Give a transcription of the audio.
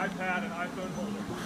iPad and iPhone holder.